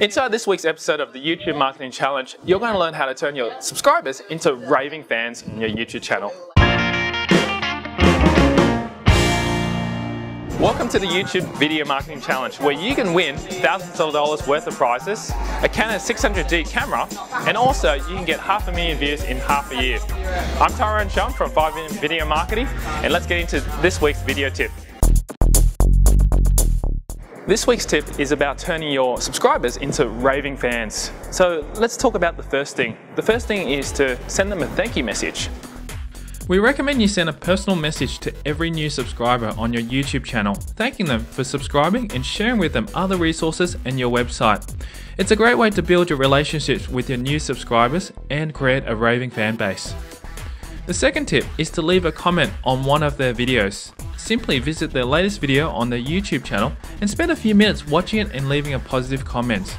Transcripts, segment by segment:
Inside this week's episode of the YouTube Marketing Challenge, you're going to learn how to turn your subscribers into raving fans in your YouTube channel. Welcome to the YouTube Video Marketing Challenge, where you can win thousands of dollars worth of prizes, a Canon 600D camera, and also you can get half a million views in half a year. I'm Tyrone Chung from 5 Minute Video Marketing, and let's get into this week's video tip. This week's tip is about turning your subscribers into raving fans. So let's talk about the first thing. The first thing is to send them a thank you message. We recommend you send a personal message to every new subscriber on your YouTube channel, thanking them for subscribing and sharing with them other resources and your website. It's a great way to build your relationships with your new subscribers and create a raving fan base. The second tip is to leave a comment on one of their videos. Simply visit their latest video on their YouTube channel and spend a few minutes watching it and leaving a positive comment.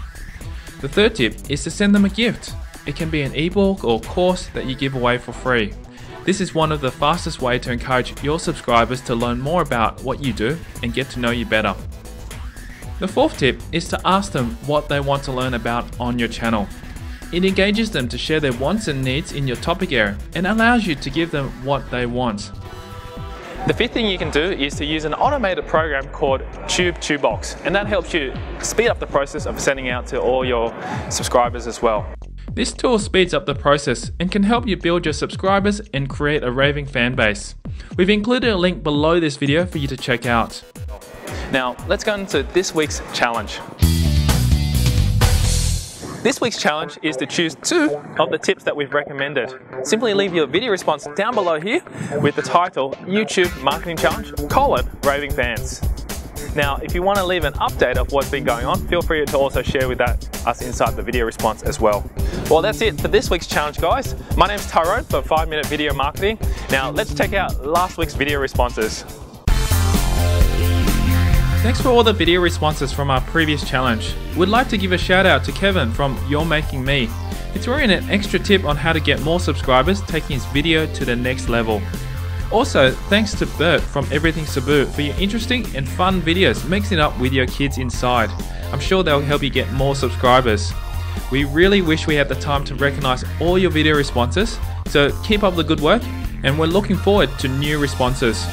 The third tip is to send them a gift. It can be an ebook or course that you give away for free. This is one of the fastest way to encourage your subscribers to learn more about what you do and get to know you better. The fourth tip is to ask them what they want to learn about on your channel. It engages them to share their wants and needs in your topic area and allows you to give them what they want. The fifth thing you can do is to use an automated program called Tube Toolbox, and that helps you speed up the process of sending out to all your subscribers as well. This tool speeds up the process and can help you build your subscribers and create a raving fan base. We've included a link below this video for you to check out. Now, let's go into this week's challenge. This week's challenge is to choose two of the tips that we've recommended. Simply leave your video response down below here with the title YouTube Marketing Challenge, colon, Raving Fans. Now, if you want to leave an update of what's been going on, feel free to also share with that us inside the video response as well. Well, that's it for this week's challenge, guys. My name's Tyrone for 5 Minute Video Marketing. Now, let's check out last week's video responses. Thanks for all the video responses from our previous challenge. We'd like to give a shout out to Kevin from You're Making Me. He threw in an extra tip on how to get more subscribers, taking his video to the next level. Also, thanks to Bert from Everything Cebu for your interesting and fun videos mixing up with your kids inside. I'm sure they'll help you get more subscribers. We really wish we had the time to recognize all your video responses, so keep up the good work and we're looking forward to new responses.